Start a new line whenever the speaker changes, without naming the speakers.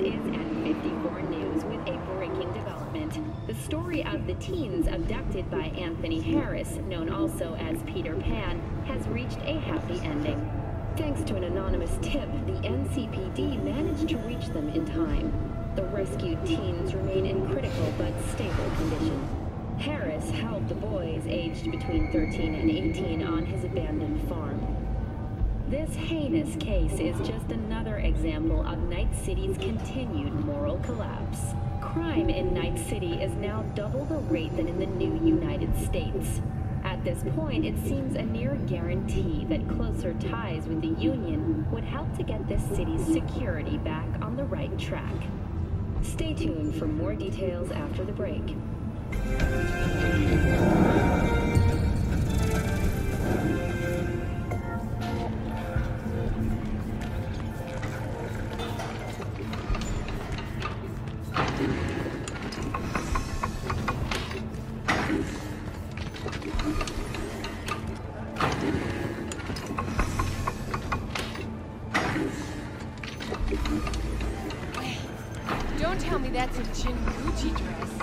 is at 54 News with a breaking development. The story of the teens abducted by Anthony Harris, known also as Peter Pan, has reached a happy ending. Thanks to an anonymous tip, the NCPD managed to reach them in time. The rescued teens remain in critical but stable condition. Harris held the boys aged between 13 and 18 on his abandoned farm. This heinous case is just another example of Night City's continued moral collapse. Crime in Night City is now double the rate than in the new United States. At this point, it seems a near guarantee that closer ties with the Union would help to get this city's security back on the right track. Stay tuned for more details after the break.
Don't tell me that's a Jinguji dress.